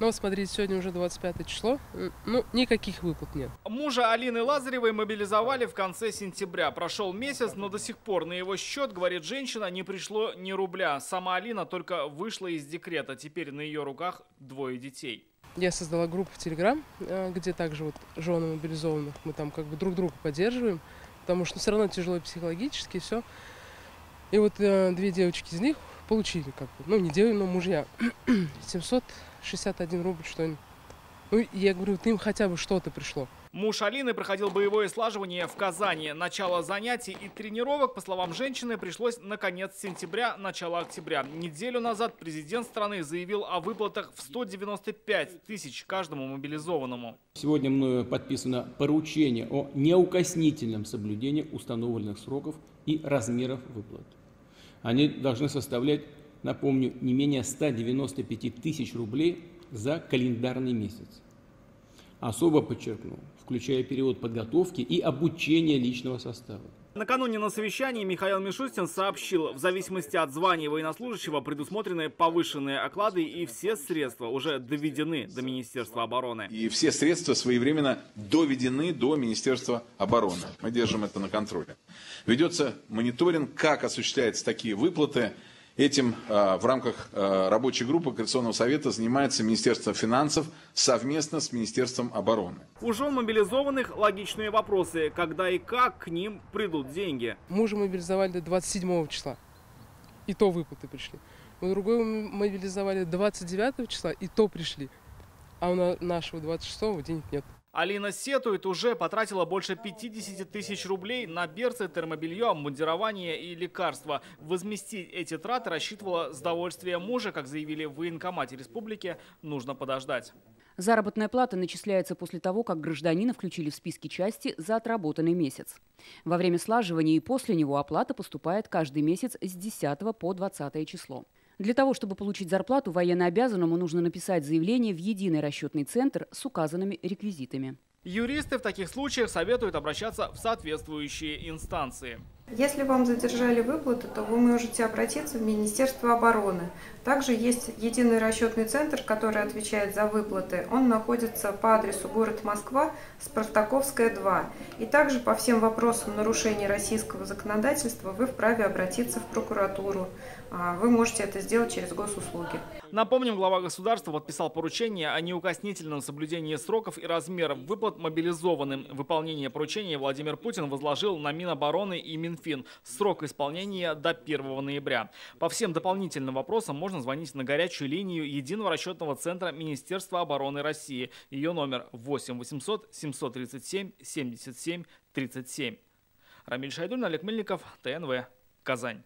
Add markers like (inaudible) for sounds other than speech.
Ну, вот смотрите, сегодня уже 25 число. Ну, никаких выплат нет. Мужа Алины Лазаревой мобилизовали в конце сентября. Прошел месяц, но до сих пор на его счет, говорит женщина, не пришло ни рубля. Сама Алина только вышла из декрета. Теперь на ее руках двое детей. Я создала группу в Телеграм, э, где также вот жены мобилизованных, мы там как бы друг друга поддерживаем, потому что все равно тяжело психологически, все. И вот э, две девочки из них получили, как бы, ну не девы, но мужья, (clears throat) 761 рубль, что ли. Ну, я говорю, ты им хотя бы что-то пришло. Муж Алины проходил боевое слаживание в Казани. Начало занятий и тренировок, по словам женщины, пришлось на конец сентября, начало октября. Неделю назад президент страны заявил о выплатах в 195 тысяч каждому мобилизованному. Сегодня мною подписано поручение о неукоснительном соблюдении установленных сроков и размеров выплат. Они должны составлять, напомню, не менее 195 тысяч рублей за календарный месяц. Особо подчеркну, включая период подготовки и обучения личного состава. Накануне на совещании Михаил Мишустин сообщил, в зависимости от звания военнослужащего предусмотрены повышенные оклады и все средства уже доведены до Министерства обороны. И все средства своевременно доведены до Министерства обороны. Мы держим это на контроле. Ведется мониторинг, как осуществляются такие выплаты. Этим а, в рамках а, рабочей группы Координационного совета занимается Министерство финансов совместно с Министерством обороны. У жен мобилизованных логичные вопросы, когда и как к ним придут деньги. Мужа мобилизовали до 27 числа, и то выплаты пришли. У другого мобилизовали 29 числа, и то пришли. А у нашего 26 денег нет. Алина сетует, уже потратила больше 50 тысяч рублей на берцы, термобелье, обмундирование и лекарства. Возместить эти траты рассчитывала с довольствием мужа, как заявили в военкомате республики, нужно подождать. Заработная плата начисляется после того, как гражданина включили в списки части за отработанный месяц. Во время слаживания и после него оплата поступает каждый месяц с 10 по 20 число. Для того, чтобы получить зарплату, военнообязанному нужно написать заявление в единый расчетный центр с указанными реквизитами. Юристы в таких случаях советуют обращаться в соответствующие инстанции. Если вам задержали выплаты, то вы можете обратиться в Министерство обороны. Также есть единый расчетный центр, который отвечает за выплаты. Он находится по адресу город Москва, Спартаковская, 2. И также по всем вопросам нарушений российского законодательства вы вправе обратиться в прокуратуру. А, вы можете это сделать через госуслуги. Напомним, глава государства подписал поручение о неукоснительном соблюдении сроков и размеров выплат мобилизованным. Выполнение поручения Владимир Путин возложил на Минобороны и Минфин. Срок исполнения до 1 ноября. По всем дополнительным вопросам можно звонить на горячую линию Единого расчетного центра Министерства обороны России. Ее номер 8 800 737 77 37. Рамиль Шайдулин, Олег Мельников, ТНВ, Казань.